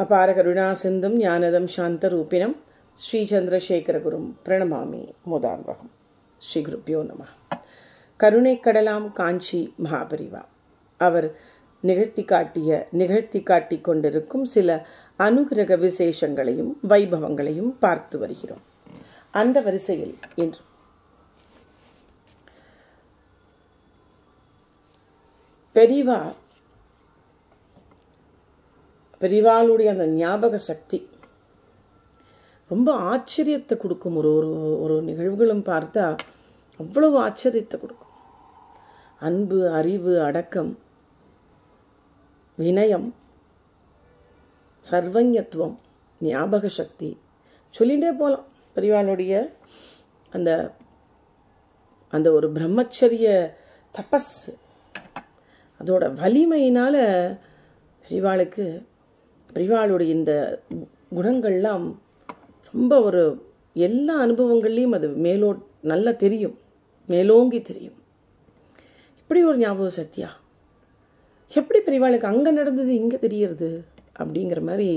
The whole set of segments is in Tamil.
அபார கருணா சிந்தும் ஞானதம் சாந்த ரூபினம். ஸ்ரீ சந்திரசேகரகுரும் பிரணமாமி முதான்வகம். ஸ்ரீ குருப்பியோ நம. கருணை கடலாம் காஞ்சி மகாபரிவா. அவர் நிகழ்த்தி காட்டிய நிகழ்த்தி காட்டி கொண்டிருக்கும் சில அனுகிரக விசேஷங்களையும் வைபவங்களையும் பார்த்து வருகிறோம். அந்த வரிசையில் இன்று. பெரிவா பெரிவாளுடைய அந்த ஞாபக சக்தி ரொம்ப ஆச்சரியத்தை கொடுக்கும். ஒரு ஒரு ஒரு நிகழ்வுகளும் பார்த்தா அவ்வளவு ஆச்சரியத்தை கொடுக்கும். அன்பு அறிவு அடக்கம் வினயம் சர்வஞத்துவம் ஞாபக சக்தி சொல்லிகிட்டே போகலாம் பெரியவாளுடைய அந்த அந்த ஒரு பிரம்மச்சரிய தபஸ் அதோட வலிமையினால் பெரிவாளுக்கு பெரிவாளுடைய இந்த குணங்கள்லாம் ரொம்ப ஒரு எல்லா அனுபவங்கள்லேயும் அது மேலோ நல்லா தெரியும். மேலோங்கி தெரியும். இப்படி ஒரு ஞாபகம் சத்யா. எப்படி பெரியவாளுக்கு அங்கே நடந்தது இங்கே தெரியறது அப்படிங்கிற மாதிரி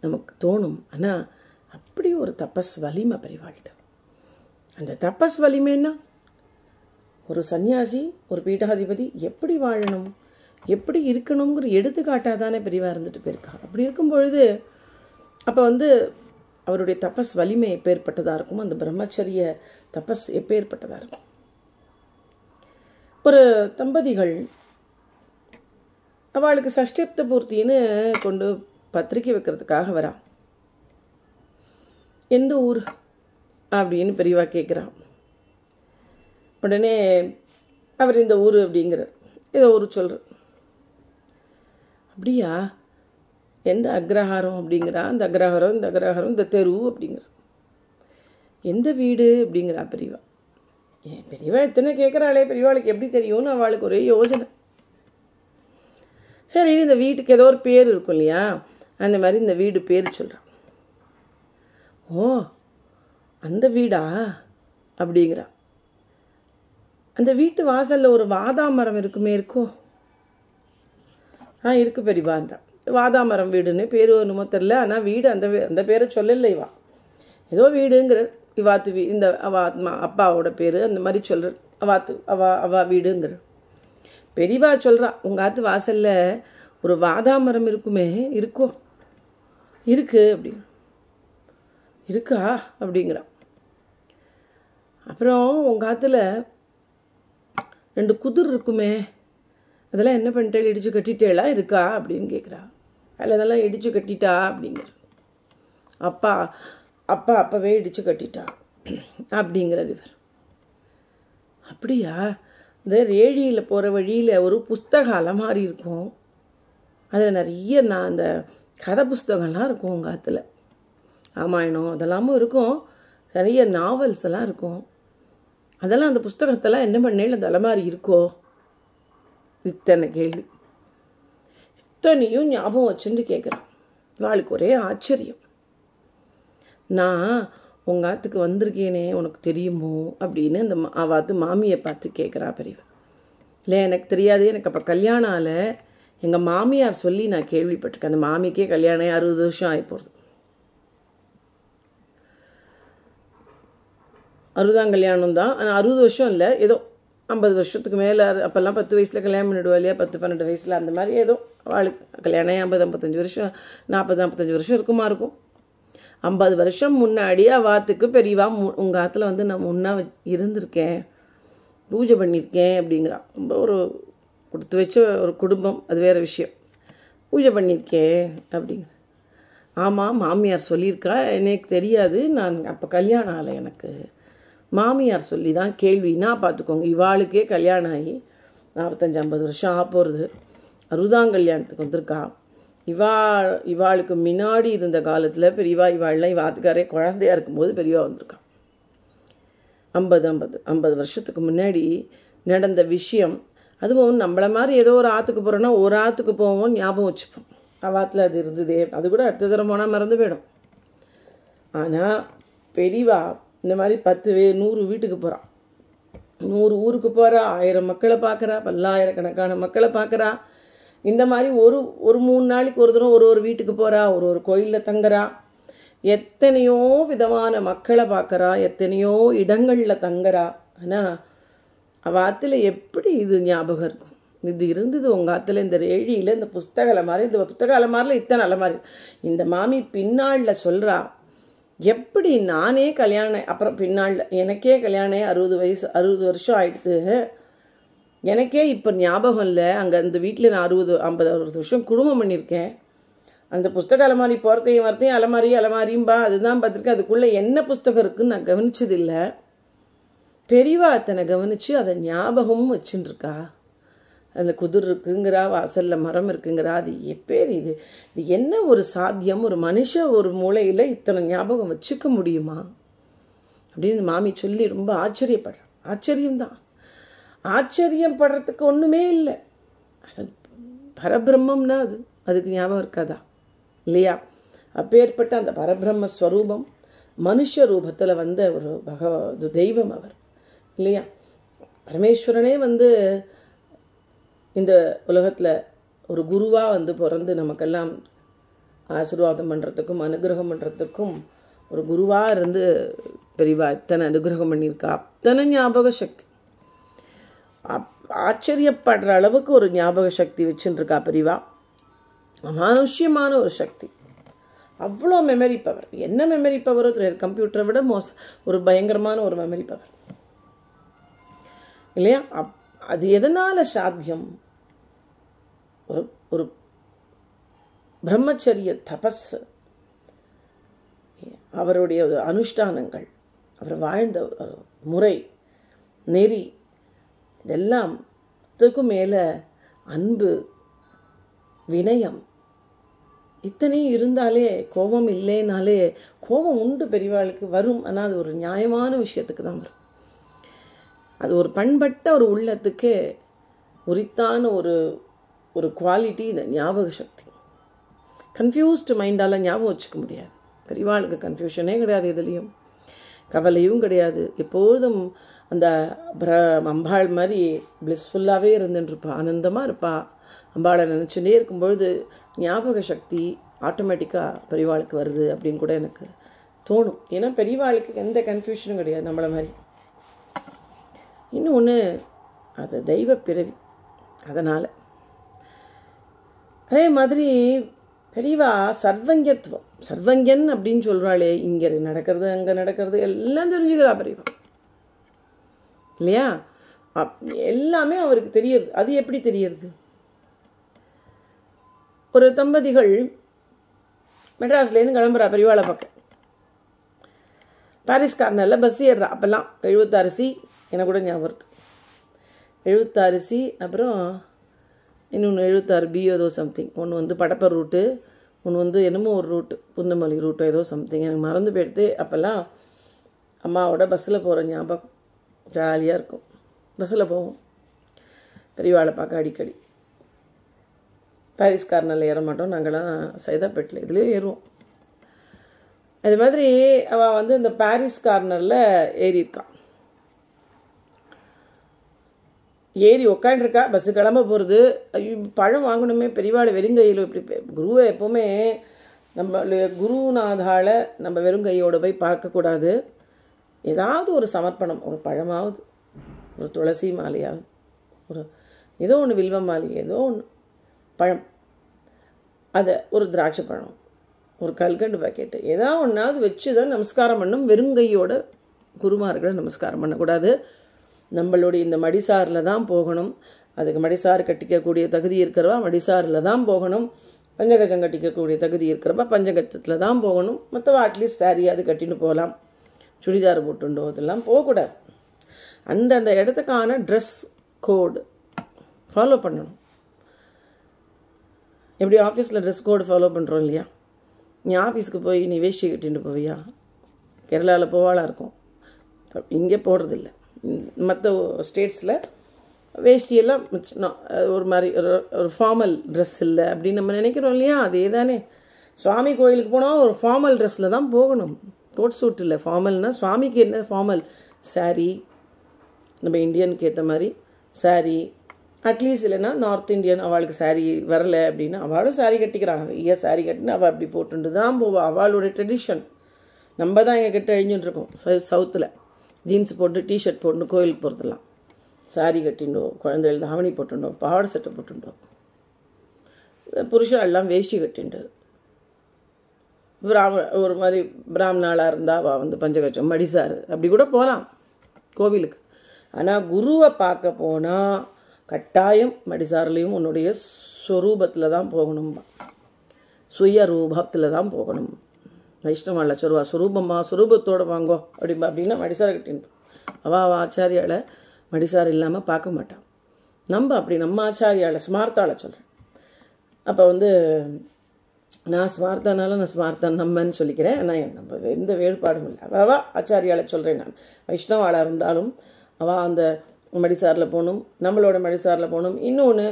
நமக்கு தோணும். ஆனால் அப்படி ஒரு தபஸ் வலிமை பெரியவாள்கிட்ட அந்த தபஸ் வலிமைன்னா ஒரு சன்னியாசி ஒரு பீடாதிபதி எப்படி வாழணும்? எப்படி இருக்கணுங்கிற எடுத்துக்காட்டாக தானே பெரியவா இருந்துட்டு போயிருக்கா. அப்படி இருக்கும் பொழுது அப்போ வந்து அவருடைய தபஸ் வலிமை எப்பேற்பட்டதாக இருக்கும் அந்த பிரம்மச்சரிய தபஸ் எப்பேற்பட்டதாக இருக்கும்? ஒரு தம்பதிகள் அவளுக்கு சஷ்டப்த பூர்த்தின்னு கொண்டு பத்திரிக்கை வைக்கிறதுக்காக வரா. எந்த ஊர் அப்படின்னு பெரியவா கேட்குறான் உடனே அவர் இந்த ஊர் அப்படிங்கிறார். ஏதோ ஊர் சொல்கிறார் அப்படியா? எந்த அக்ரஹாரம் அப்படிங்கிறா? அந்த அக்ரஹாரம் இந்த அக்ரஹாரம் இந்த தெரு அப்படிங்கிற. எந்த வீடு அப்படிங்கிறா பெரியவா? ஏன் பெரியவா எத்தனை கேட்குறாளே பெரியவாளுக்கு எப்படி தெரியும்னு அவளுக்கு ஒரே யோஜனை சரி இந்த வீட்டுக்கு ஏதோ ஒரு பேர் இருக்கும் இல்லையா? அந்த மாதிரி இந்த வீடு பேர் சொல்கிறான் ஓ அந்த வீடா? அப்படிங்கிறா. அந்த வீட்டு வாசலில் ஒரு வாதாமரம் இருக்குமே இருக்கோ ஆ இருக்கு பெரியவான்றான் வாதாமரம் வீடுன்னு பேர் ஒன்றுமோ தெரில ஆனால் வீடு அந்த அந்த பேரை சொல்லலை இவா. ஏதோ வீடுங்கிற இவாத்து வீ இந்த அவா அப்பாவோட பேர் அந்த மாதிரி சொல்கிறார் அவாத்து அவா அவா வீடுங்கிற. பெரியவா சொல்கிறான் உங்கள் ஆத்து வாசலில் ஒரு வாதாமரம் இருக்குமே இருக்கோ? இருக்கு அப்படி இருக்கா? அப்படிங்கிறான் அப்புறம் உங்கள் ஆற்றுல ரெண்டு குதிர் இருக்குமே அதெல்லாம் என்ன பண்ணிட்டேள் இடித்து கட்டிட்டேலாம் இருக்கா? அப்படின்னு கேட்குறா அதில் அதெல்லாம் இடித்து கட்டிட்டா? அப்படிங்கிற. அப்பா அப்பா அப்பவே இடித்து கட்டிட்டா. அப்படிங்கிறார் இவர். அப்படியா? இந்த ரேழியில் போகிற வழியில் ஒரு புஸ்தக அலமாரி இருக்கும். அதில் நிறைய நான் அந்த கதை புஸ்தகம்லாம் இருக்கும் உங்கள் காத்தில் ராமாயணம் அதெல்லாமும் இருக்கும். நிறைய நாவல்ஸ் எல்லாம் இருக்கும். அதெல்லாம் அந்த புஸ்தகத்தெல்லாம் என்ன பண்ணேன்? அந்த அலமாரி இருக்கோ? இத்தனை கேள்வி. இத்தனையும் ஞாபகம் வச்சுட்டு கேட்குறான் இவாளுக்கு ஒரே ஆச்சரியம். நான் உங்கள் ஆத்துக்கு வந்திருக்கேனே உனக்கு தெரியுமோ? அப்படின்னு அந்த அவாத்து மாமியை பார்த்து கேட்குறா பெரியவா. இல்லை எனக்கு தெரியாது எனக்கு அப்போ கல்யாணம் ஆல. எங்கள் மாமியார் சொல்லி நான் கேள்விப்பட்டிருக்கேன். அந்த மாமிக்கே கல்யாணம் அறுபது வருஷம் ஆகி போகிறது அறுபதாம் கல்யாணம் தான். ஆனால் அறுபது வருஷம் இல்லை. ஏதோ ஐம்பது வருஷத்துக்கு மேலே அப்போல்லாம் பத்து வயசில் கல்யாணம் பண்ணிவிடுவா இல்லையா? பத்து பன்னெண்டு வயசில் அந்த மாதிரி ஏதோ அவளுக்கு கல்யாணம் ஐம்பது ஐம்பத்தஞ்சு வருஷம் நாற்பது நாற்பத்தஞ்சு வருஷம் இருக்குமா இருக்கும். ஐம்பது வருஷம் முன்னாடி அவாத்துக்கு பெரியவா மு உங்கள் ஆற்றுல வந்து நான் முன்னா இருந்திருக்கேன். பூஜை பண்ணியிருக்கேன் அப்படிங்கிறா ரொம்ப ஒரு கொடுத்து வச்ச ஒரு குடும்பம். அது வேறு விஷயம். பூஜை பண்ணியிருக்கேன் அப்படிங்கிற. ஆமாம் மாமியார் சொல்லியிருக்கா எனக்கு தெரியாது. நான் அப்போ கல்யாணம் ஆகலை எனக்கு. மாமியார் சொல்லி தான் கேள்வினா பார்த்துக்கோங்க இவாளுக்கே கல்யாணம் ஆகி நாற்பத்தஞ்சு ஐம்பது வருஷம் ஆக போகிறது அறுபதாம் கல்யாணத்துக்கு வந்திருக்கா. இவா இவாளுக்கு முன்னாடி இருந்த காலத்தில் பெரியவா இவாள்லாம் இவாத்துக்காரே குழந்தையா இருக்கும்போது பெரியவா வந்திருக்கான் ஐம்பது ஐம்பது ஐம்பது வருஷத்துக்கு முன்னாடி நடந்த விஷயம் அதுவும் நம்மளை மாதிரி ஏதோ ஒரு ஆற்றுக்கு போகிறோன்னா ஒரு ஆற்றுக்கு போவோம் ஞாபகம் வச்சுப்போம். அவாத்தில் அது இருந்ததே அது கூட அடுத்த தரம் போனால் மறந்து போயிடும். ஆனால் பெரியவா இந்த மாதிரி பத்து வே நூறு வீட்டுக்கு போகிறான் நூறு ஊருக்கு போகிறா ஆயிரம் மக்களை பார்க்குறா பல்லாயிரக்கணக்கான மக்களை பார்க்குறா இந்த மாதிரி ஒரு ஒரு மூணு நாளைக்கு ஒரு தூரம் ஒரு ஒரு வீட்டுக்கு போகிறா ஒரு ஒரு கோயிலில் தங்குறா. எத்தனையோ விதமான மக்களை பார்க்குறா எத்தனையோ இடங்களில் தங்குறா. ஆனால் அவள் ஆற்றுல எப்படி இது ஞாபகம் இருக்கும்? இது இருந்தது உங்கள் ஆற்றுல இந்த ரேழியில் இந்த புஸ்தக அலமாரி இந்த புத்தக அலமாரில் இத்தனை அலமாரி. இந்த மாமி பின்னாளில் சொல்கிறா எப்படி நானே கல்யாணம் அப்புறம் பின்னாளில் எனக்கே கல்யாணம் அறுபது வயசு அறுபது வருஷம் ஆயிடுத்து. எனக்கே இப்போ ஞாபகம் இல்லை. அங்கே அந்த வீட்டில் நான் அறுபது ஐம்பது அறுபது வருஷம் குடும்பம் பண்ணியிருக்கேன் அந்த புஸ்தக அலமாரி போகிறதையும் வரத்தையும் அலமாரி அலமாரியும்பா அதுதான் பார்த்துருக்கேன். அதுக்குள்ளே என்ன புஸ்தகம் இருக்குன்னு நான் கவனிச்சதில்லை. பெரியவா அத்தனை கவனித்து அதை ஞாபகமும் வச்சுட்டுருக்கா அந்த குதிர் இருக்குங்கிறா வாசலில் மரம் இருக்குங்கிறா அது எப்பேர் இது? இது என்ன ஒரு சாத்தியம்? ஒரு மனுஷ ஒரு மூளையில் இத்தனை ஞாபகம் வச்சுக்க முடியுமா? அப்படின்னு மாமி சொல்லி ரொம்ப ஆச்சரியப்படுறேன் ஆச்சரியம்தான். ஆச்சரியப்படுறதுக்கு ஒன்றுமே இல்லை. அது பரபிரம்மம்னா அது. அதுக்கு ஞாபகம் இருக்காதா? இல்லையா? அப்பேற்பட்ட அந்த பரபிரம்ம ஸ்வரூபம் மனுஷ ரூபத்தில் வந்த ஒரு பகவ தெய்வம் அவர். இல்லையா? பரமேஸ்வரனே வந்து இந்த உலகத்தில் ஒரு குருவாக வந்து பிறந்து நமக்கெல்லாம் ஆசீர்வாதம் பண்ணுறதுக்கும் அனுகிரகம் பண்ணுறதுக்கும் ஒரு குருவாக இருந்து பெரியவா இத்தனை அனுகிரகம் பண்ணியிருக்கா. அத்தனை ஞாபக சக்தி. அப் ஆச்சரியப்படுற அளவுக்கு ஒரு ஞாபக சக்தி வச்சுருக்கா பெரியவா அமானுஷ்யமான ஒரு சக்தி. அவ்வளோ மெமரி பவர் என்ன மெமரி பவரோ தெரியாது. கம்ப்யூட்டரை விட மோச ஒரு பயங்கரமான ஒரு மெமரி பவர் இல்லையா? அப் அது எதனால் சாத்தியம்? ஒரு ஒரு பிரம்மச்சரிய தபஸ் அவருடைய அனுஷ்டானங்கள் அவர் வாழ்ந்த முறை நெறி இதெல்லாம் இதுக்கும் மேலே அன்பு வினயம் இத்தனையும் இருந்தாலே கோபம் இல்லைனாலே கோபம் உண்டு பெரியவாளுக்கு வரும். ஆனால் அது ஒரு நியாயமான விஷயத்துக்கு தான் வரும். அது ஒரு பண்பட்ட ஒரு உள்ளத்துக்கு உரித்தான ஒரு ஒரு குவாலிட்டி இந்த ஞாபக சக்தி. கன்ஃபியூஸ்டு மைண்டால் ஞாபகம் வச்சுக்க முடியாது. பெரியவாளுக்கு கன்ஃபியூஷனே கிடையாது எதுலேயும். கவலையும் கிடையாது. எப்பொழுதும் அந்த பிர அம்பாள் மாதிரி பிளிஸ்ஃபுல்லாகவே இருந்துட்டுருப்பாள் ஆனந்தமாக இருப்பா. அம்பாளை நினச்சுட்டே இருக்கும்பொழுது ஞாபக சக்தி ஆட்டோமேட்டிக்காக பெரியவாளுக்கு வருது அப்படின்னு கூட எனக்கு தோணும். ஏன்னா பெரியவாளுக்கு எந்த கன்ஃபியூஷனும் கிடையாது நம்மளை மாதிரி. இன்னும் ஒன்று அது தெய்வ பிறவி. அதனால் அதே மாதிரி பெரியவா சர்வங்கத்துவம் சர்வங்கன் அப்படின்னு சொல்கிறாளே இங்கே நடக்கிறது அங்கே நடக்கிறது எல்லாம் தெரிஞ்சுக்கிறா பெரியவா. இல்லையா? எல்லாமே அவருக்கு தெரியறது. அது எப்படி தெரியறது? ஒரு தம்பதிகள் மெட்ராஸ்லேருந்து கிளம்புறா பெரியவாளை பார்க்க. பாரிஸ் கார்னரில் பஸ் ஏறுறா. அப்போல்லாம் எழுபத்தாரிசி எனக்கு கூட ஞாபகம் இருக்குது எழுபத்தாரிசி அப்புறம் இன்னொன்று எழுபத்தாறு பி ஏதோ சம்திங் ஒன்று வந்து படப்பர் ரூட்டு ஒன்று வந்து என்னமோ ஒரு ரூட்டு புந்தமல்லி ரூட்டோ ஏதோ சம்திங் எனக்கு மறந்து போயிடுத்து அப்போல்லாம் அம்மாவோட பஸ்ஸில் போகிற ஞாபகம் ஜாலியாக இருக்கும். பஸ்ஸில் போவோம். பெரியவாளை பார்க்க அடிக்கடி. பாரிஸ் கார்னரில் ஏற மாட்டோம். நாங்களாம் சைதாப்பேட்டில் இதுலேயே ஏறுவோம். அது மாதிரி அவள் வந்து இந்த பாரிஸ் கார்னரில் ஏறியிருக்கான் ஏறி உக்காண்டிருக்கா பஸ்ஸு கிளம்ப போகிறது ஐயோ பழம் வாங்கணுமே பெரியவாள் வெறுங்கையில் இப்படி குருவை எப்போவுமே நம்ம குருநாதால நம்ம வெறுங்கையோடு போய் பார்க்கக்கூடாது. ஏதாவது ஒரு சமர்ப்பணம் ஒரு பழமாவது ஒரு துளசி மாலையாவது ஒரு ஏதோ ஒன்று வில்வ மாலை ஏதோ ஒன்று பழம். அதை ஒரு திராட்சை பழம் ஒரு கல்கண்டு பாக்கெட்டு ஏதாவது ஒன்றாவது வச்சு தான் நமஸ்காரம் பண்ணும். வெறுங்கையோட குருமார்களை நமஸ்காரம் பண்ணக்கூடாது. நம்மளுடைய இந்த மடிசாரில் தான் போகணும். அதுக்கு மடிசார் கட்டிக்கக்கூடிய தகுதி இருக்கிறவா மடிசாரில் தான் போகணும். பஞ்சகஜம் கட்டிக்கக்கூடிய தகுதி இருக்கிறப்ப பஞ்சகஜத்தில் தான் போகணும். மற்றவா அட்லீஸ்ட் சாரியாவது கட்டின்னு போகலாம். சுடிதார் போட்டுண்டோ இதெல்லாம் போகக்கூடாது. அந்தந்த இடத்துக்கான ட்ரெஸ் கோடு ஃபாலோ பண்ணணும். எப்படி ஆஃபீஸில் ட்ரெஸ் கோடு ஃபாலோ பண்ணுறோம் இல்லையா? நீ ஆஃபீஸ்க்கு போய் நீ வேஷ்டி கட்டிட்டு போவியா? கேரளாவில் போவாளாக இருக்கும். இங்கே போடுறதில்லை மற்ற ஸ்டேட்ஸில் வேஷ்டியெல்லாம் ஒரு மாதிரி ஒரு ஒரு ஃபார்மல் ட்ரெஸ் இல்லை அப்படின்னு நம்ம நினைக்கிறோம் இல்லையா? அதே தானே சுவாமி கோயிலுக்கு போனால் ஒரு ஃபார்மல் ட்ரெஸ்ஸில் தான் போகணும். கோட் சூட் இல்லை. ஃபார்மல்னால் சுவாமிக்கு என்ன ஃபார்மல் சாரீ நம்ம இந்தியனுக்கு ஏற்ற மாதிரி சாரீ அட்லீஸ்ட் இல்லைன்னா நார்த் இந்தியன் அவளுக்கு சாரீ வரலை அப்படின்னா அவளும் சாரீ கட்டிக்கிறாங்க நிறைய சாரீ கட்டினா அவள் அப்படி போட்டுட்டு தான் போவாள் அவளோட ட்ரெடிஷன் நம்ம தான் எங்கள் கிட்ட அழிஞ்சுட்டு இருக்கோம். சவு சவுத்தில் ஜீன்ஸ் போட்டு டிஷர்ட் போட்டு கோயிலுக்கு போகிறதெல்லாம் சாரி கட்டிண்டோ குழந்தைகள் தாவணி போட்டுண்டோம் பாவாடை சட்டை போட்டுண்டோ. புருஷன் எல்லாம் வேஷ்டி கட்டிண்டு. பிராம ஒரு மாதிரி பிராமணாளாக இருந்தால் அவள் வந்து பஞ்சகச்சம் மடிசார் அப்படி கூட போகலாம் கோவிலுக்கு. ஆனால் குருவை பார்க்க போனால் கட்டாயம் மடிசாருலேயும் உன்னுடைய ஸ்வரூபத்தில் தான் போகணும்பா. சுய ரூபத்தில் தான் போகணும். வைஷ்ணவால சொல்லுவா சுரூபம்மா சுரூபத்தோடு வாங்கோ அப்படிம்பா அப்படின்னா மடிசாரை கட்டின்னு அவள் அவள் ஆச்சாரியால் மடிசார் இல்லாமல் பார்க்க மாட்டான் நம்ம அப்படி நம்ம ஆச்சாரியால் ஸ்மார்த்தாவில் சொல்கிறேன் அப்போ வந்து நான் ஸ்மார்த்தானால நான் ஸ்மார்த்தான் நம்மன்னு சொல்லிக்கிறேன். நான் நம்ம எந்த வேறுபாடும் இல்லை. அவா அவள் சொல்கிறேன் நான். வைஷ்ணவாளாக இருந்தாலும் அவள் அந்த மடிசாரில் போகணும் நம்மளோட மடிசாரில் போகணும். இன்னொன்று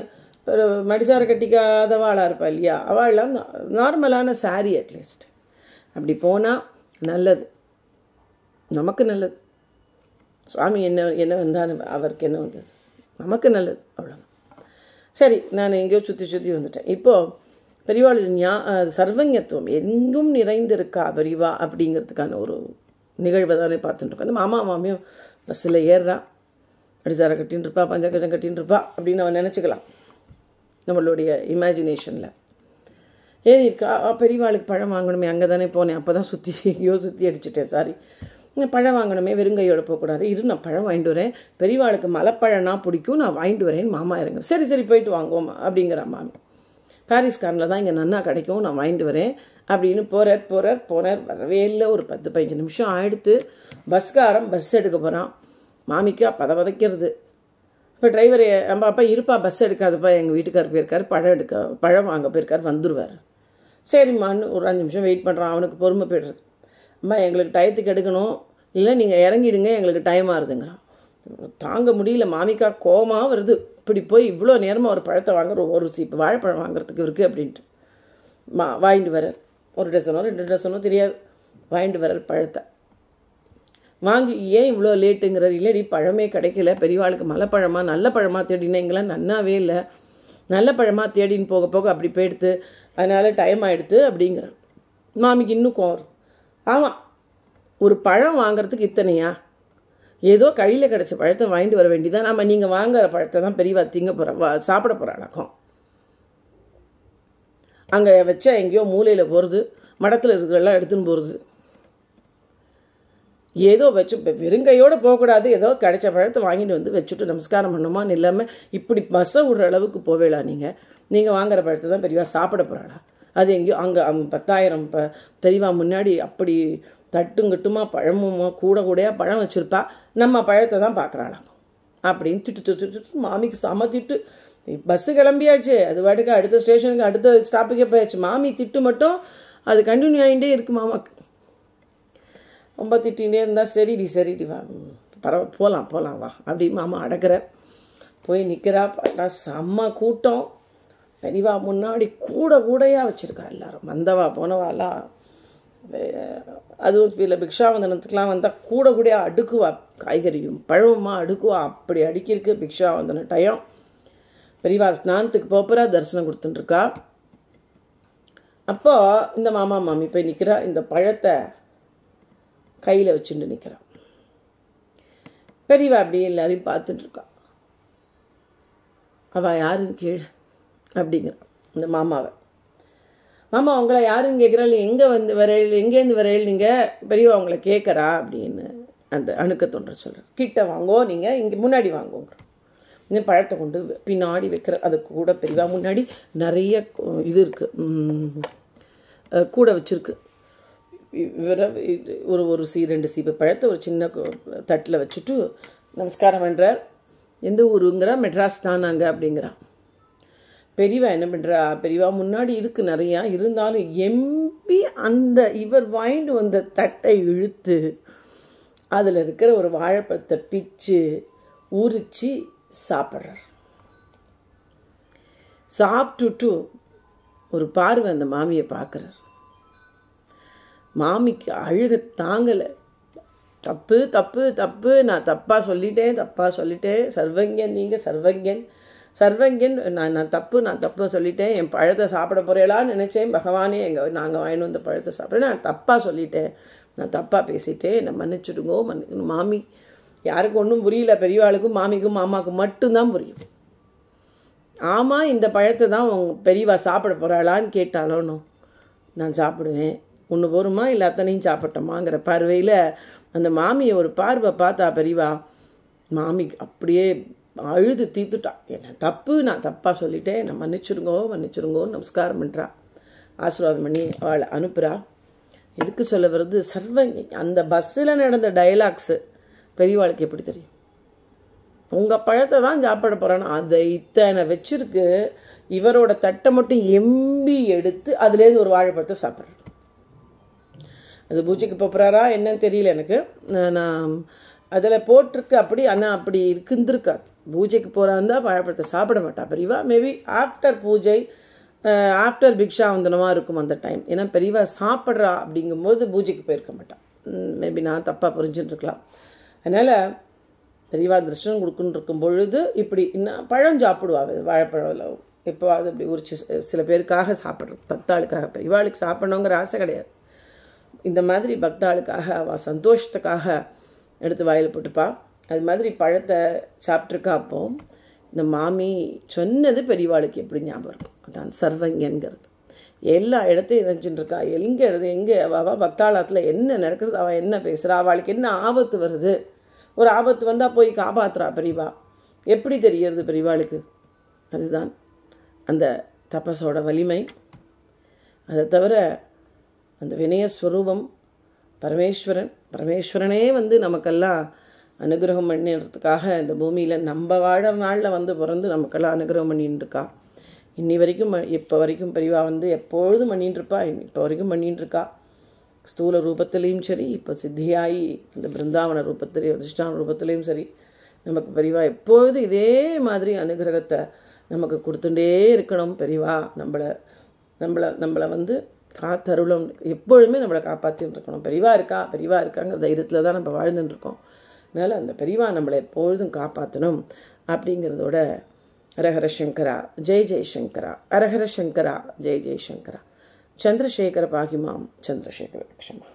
ஒரு மடிசாரை கட்டிக்காதவாளாக இருப்பா இல்லையா? அவள் நார்மலான சாரி அட்லீஸ்ட் அப்படி போனால் நல்லது. நமக்கு நல்லது. சுவாமி என்ன என்ன வந்தாலும் அவருக்கு என்ன வந்தது? நமக்கு நல்லது அவ்வளோதான் சரி நான் எங்கேயோ சுற்றி சுற்றி வந்துட்டேன். இப்போது பெரியவாளர் ஞா சர்வஞத்துவம் எங்கும் நிறைந்திருக்கா பெரியவா அப்படிங்கிறதுக்கான ஒரு நிகழ்வை தானே பார்த்துட்டு இருக்கோம். அந்த மாமா மாமியும் பஸ்ஸில் ஏறுறா. அடிசாரை கட்டின்னு இருப்பா பஞ்சகஜம் கட்டின்னு இருப்பா அப்படின்னு அவன் நினச்சிக்கலாம். நம்மளுடைய இமேஜினேஷனில் ஏறி இருக்கா பெரியவாளுக்கு பழம் வாங்கணுமே அங்கே தானே போனேன். அப்போ தான் சுற்றி எங்கேயோ சுற்றி அடிச்சிட்டேன் சாரி பழம் வாங்கணுமே வெறுங்கையோடு போகக்கூடாது. இரு நான் பழம் வாங்கிட்டு வரேன். பெரியவாளுக்கு மலைப்பழம்னா பிடிக்கும் நான் வாங்கிட்டு வரேன்னு மாமா இறங்குறேன் சரி சரி போயிட்டு வாங்குவோம் அப்படிங்கிற மாமி. பாரிஸ் பாரிஸ்காரனில் தான் இங்கே நன்னா கிடைக்கும் நான் வாங்கிட்டு வரேன் அப்படின்னு போகிறார் போகிறார் போனார் வரவே இல்லை ஒரு பத்து பதினஞ்சு நிமிஷம் ஆயிடுத்து. பஸ்காரம் பஸ் எடுக்க போகிறான் மாமிக்கு பத பதைக்கிறது. இப்போ டிரைவர் அப்பா அப்பா இருப்பா பஸ் எடுக்காதப்பா எங்கள் வீட்டுக்கார் போயிருக்கார் பழம் எடுக்க பழம் வாங்க போயிருக்கார் வந்துடுவார் சரிம்மான்னு ஒரு அஞ்சு நிமிஷம் வெயிட் பண்ணுறான் அவனுக்கு பொறுமை போய்டுறது. அம்மா எங்களுக்கு டயத்துக்கு எடுக்கணும். இல்லை நீங்கள் இறங்கிடுங்க எங்களுக்கு டைம் ஆகுதுங்கிறான் தாங்க முடியல. மாமிக்கா கோவமாக வருது. இப்படி போய் இவ்வளோ நேரமாக ஒரு பழத்தை வாங்குற ஒரு சீப்பு வாழைப்பழம் வாங்குறதுக்கு இருக்குது அப்படின்ட்டு. மா வாங்கிட்டு வரார் ஒரு டசனோ ரெண்டு டசனோ தெரியாது. வாங்கிட்டு வரார் பழத்தை. வாங்கி ஏன் இவ்வளோ லேட்டுங்கிறார் இல்லடி பழமே கிடைக்கல. பெரியவாளுக்கு மலைப்பழமாக நல்ல பழமாக தேடினீங்களாம் நன்னாவே இல்லை. நல்ல பழமாக தேடின்னு போக போக அப்படி போயிடுத்து. அதனால் டைம் ஆகிடுது அப்படிங்கிறார் மாமிக்கு இன்னும் கோவம் ஆமாம் ஒரு பழம் வாங்குறதுக்கு இத்தனையா? ஏதோ கழியில் கிடச்ச பழத்தை வாங்கிட்டு வர வேண்டியதான் நம்ம நீங்கள் வாங்குற பழத்தை தான் பெரியவா திங்க போகிற வா சாப்பிட அடக்கம் அங்கே வச்சா எங்கேயோ மூலையில் போகிறது மடத்தில் இருக்கிறதெல்லாம் எடுத்துன்னு போகிறது ஏதோ வச்சு இப்போ வெறுங்கையோடு போகக்கூடாது. ஏதோ கிடைச்ச பழத்தை வாங்கிட்டு வந்து வச்சுட்டு நமஸ்காரம் பண்ணுமான்னு இல்லாமல் இப்படி பஸ்ஸை விடுற அளவுக்கு போவேலாம் நீங்கள் நீங்கள் வாங்குற பழத்தை தான் பெரியவா சாப்பிட போகிறாளா அது எங்கேயோ அங்கே பத்தாயிரம் ப பெரியவா முன்னாடி அப்படி தட்டுங்கட்டுமா பழமுமா கூட கூடையாக பழம் வச்சுருப்பா நம்ம பழத்தை தான் பார்க்குறாளாம் அப்படின்னு திட்டு திட்டு திட்டு மாமிக்கு செம திட்டு பஸ்ஸு கிளம்பியாச்சு அது பாட்டுக்கு அடுத்த ஸ்டேஷனுக்கு அடுத்த ஸ்டாப்புக்கே போயாச்சு. மாமி திட்டு மட்டும் அது கண்டினியூ ஆகிட்டே இருக்குது மாமாக்கு. ரொம்ப திட்டிகிட்டே இருந்தால் சரிடி சரிடி வா பரவ போகலாம் போகலாம் வா. அப்படி மாமா அடக்குறார். போய் நிற்கிறா பார்த்தா செம்ம கூட்டம். பெரியவா முன்னாடி கூட கூடையாக வச்சுருக்கா எல்லாரும். வந்தவா போனவாலாம் அதுவும் இல்லை பிக்ஷாவந்தனத்துக்கெலாம் வந்தால் கூட கூடயா அடுக்குவா காய்கறியும் பழமுமா அடுக்குவா அப்படி அடுக்கியிருக்கு பிக்ஷாவந்தன டயம். பெரியவா ஸ்நானத்துக்கு போகிறா தரிசனம் கொடுத்துட்டுருக்கா. அப்போ இந்த மாமா மாமி போய் நிற்கிறா இந்த பழத்தை கையில் வச்சுட்டு நிற்கிறா பெரியவா அப்படியே எல்லாரையும் பார்த்துட்டு இருக்கா அவள் யாருன்னு கீழ் அப்படிங்கிறான் இந்த மாமாவை. மாமா உங்களை யாருன்னு கேட்குறாள் எங்கே வந்து வரையில் எங்கேருந்து வரையில் நீங்கள் பெரியவா உங்களை கேட்குறா அப்படின்னு அந்த அணுக்க தொண்டர் சொல்கிறார் கிட்ட வாங்கோ நீங்கள் இங்கே முன்னாடி வாங்கோங்கிற. இந்த பழத்தை கொண்டு பின்னாடி வைக்கிற அது கூட பெரியவா முன்னாடி நிறைய இது இருக்குது கூட வச்சுருக்கு. இவரை இது ஒரு ஒரு சீ ரெண்டு சீப்பு பழத்தை ஒரு சின்ன தட்டில் வச்சுட்டு நமஸ்காரம் பண்ணுறார் எந்த ஊருங்கிற? மெட்ராஸ் தானாங்க அப்படிங்கிறான். பெரியவா என்ன பண்ணுறா பெரியவா முன்னாடி இருக்குது நிறையா. இருந்தாலும் எம்பி அந்த இவர் வாங்கிட்டு வந்த தட்டை இழுத்து அதில் இருக்கிற ஒரு வாழைப்பழத்தை பிச்சு உரிச்சு சாப்பிட்றார். சாப்பிட்டுட்டு ஒரு பார்வை அந்த மாமியை பார்க்குறார். மாமிக்கு அழுக தாங்கலை. தப்பு தப்பு தப்பு. நான் தப்பாக சொல்லிட்டேன் தப்பாக சொல்லிட்டேன். சர்வங்கன் நீங்கள் சர்வங்கன் சர்வங்கன் நான் நான் தப்பு நான் தப்பு சொல்லிட்டேன் என் பழத்தை சாப்பிட போகிறேளான்னு நினச்சேன். பகவானே எங்கள் நாங்கள் வாங்கிட்டு வந்த பழத்தை சாப்பிட்றேன் நான் தப்பாக சொல்லிட்டேன். நான் தப்பாக பேசிட்டேன். என்னை மன்னிச்சுடுங்கோ மன்னி மாமி யாருக்கும் ஒன்றும் புரியல. பெரியவாளுக்கும் மாமிக்கும் மாமாவுக்கும் மட்டும்தான் புரியும். ஆமாம் இந்த பழத்தை தான் உங்கள் பெரியவா சாப்பிட போகிறாளான்னு கேட்டாலும் நான் சாப்பிடுவேன். ஒன்று போருமா? இல்லை அத்தனையும் சாப்பிட்டோமாங்கிற பார்வையில் அந்த மாமியை ஒரு பார்வை பார்த்தா பெரியவா மாமி அப்படியே அழுது தீர்த்துட்டான் என்ன தப்பு? நான் தப்பாக சொல்லிட்டேன். என்னை மன்னிச்சிருங்கோ மன்னிச்சிருங்கோ நமஸ்காரம் பண்ணுறா ஆசீர்வாதம் பண்ணி அவளை அனுப்புகிறா எதுக்கு சொல்ல வருது சர்வ அந்த பஸ்ஸில் நடந்த டயலாக்ஸு பெரியவாளுக்கு எப்படி தெரியும்? உங்கள் பழத்தை தான் சாப்பிட போகிறான்னு அதை இத்தனை வச்சிருக்கு. இவரோட தட்டை மட்டும் எம்பி எடுத்து அதுலேருந்து ஒரு வாழைப்பழத்தை சாப்பிட்றேன் அது பூஜைக்கு போகிறாரா என்னன்னு தெரியல எனக்கு. நான் அதில் போட்டிருக்கு. அப்படி ஆனால் அப்படி இருக்குந்திருக்காது பூஜைக்கு போகிறாந்தா வாழைப்பழத்தை சாப்பிட மாட்டா. பெரியவா maybe after puja after bhiksha வந்தனமாக இருக்கும் அந்த டைம் ஏன்னா பெரியவா சாப்பிட்றா அப்படிங்கும்போது பூஜைக்கு போயிருக்க மாட்டான் மேபி நான் தப்பாக புரிஞ்சுட்டுருக்கலாம் அதனால் பெரியவா தர்ஷனம் கொடுக்குன்னு இருக்கும் பொழுது இப்படி இன்னும் பழம் சாப்பிடுவா. வாழைப்பழம் இப்போ அது அப்படி உரிச்சு சில பேருக்காக சாப்பிட்றது. பக்தாளுக்காக பெரியவாளுக்கு சாப்பிடணுங்கிற ஆசை கிடையாது. இந்த மாதிரி பக்தாளுக்காக அவள் சந்தோஷத்துக்காக எடுத்து வாயில் போட்டுப்பா. அது மாதிரி பழத்தை சாப்பிட்ருக்கா அப்போ இந்த மாமி சொன்னது பெரியவாளுக்கு எப்படி ஞாபகம் இருக்கும்? அதான் சர்வங்கங்கிறது எல்லா இடத்தையும் நினச்சிட்டுருக்கா எங்கே இடது எங்கே அவள் பக்தாளத்தில் என்ன நடக்கிறது? அவள் என்ன பேசுகிறா அவளுக்கு என்ன ஆபத்து வருது? ஒரு ஆபத்து வந்தால் போய் காப்பாற்றுறா பெரியவா. எப்படி தெரியறது பெரியவாளுக்கு? அதுதான் அந்த தபஸோட வலிமை. அதை தவிர அந்த வினயஸ்வரூபம் பரமேஸ்வரன் பரமேஸ்வரனே வந்து நமக்கெல்லாம் அனுகிரகம் பண்ணிடுறதுக்காக இந்த பூமியில் நம்ம வாழற நாளில் வந்து பிறந்து நமக்கெல்லாம் அனுகிரகம் பண்ணிட்டுருக்கா இன்னி வரைக்கும் இப்போ வரைக்கும் பெரியவா வந்து எப்பொழுதும் பண்ணிட்டுருப்பா இப்போ வரைக்கும் பண்ணிட்டுருக்கா ஸ்தூல ரூபத்திலையும் சரி இப்போ சித்தியாகி இந்த பிருந்தாவன ரூபத்திலையும் அதிர்ஷ்டான ரூபத்திலையும் சரி நமக்கு பெரியவா எப்பொழுது இதே மாதிரி அனுகிரகத்தை நமக்கு கொடுத்துட்டே இருக்கணும் பெரியவா நம்மளை நம்மளை நம்மளை வந்து காத்தருளம் எப்பொழுதுமே நம்மளை காப்பாற்றின்னு இருக்கணும் பெரியவா இருக்கா பெரியவா இருக்காங்கிற தைரியத்தில் தான் நம்ம வாழ்ந்துட்டுருக்கோம் இருக்கோம் அதனால் அந்த பெரியவா நம்மளை எப்பொழுதும் காப்பாற்றணும் அப்படிங்கிறதோட ஹரஹர சங்கரா ஜெய் ஜெய்சங்கரா ஹரஹர சங்கரா ஜெய் ஜெய்சங்கரா சந்திரசேகர பாகிமாம் சந்திரசேகர லட்சமா.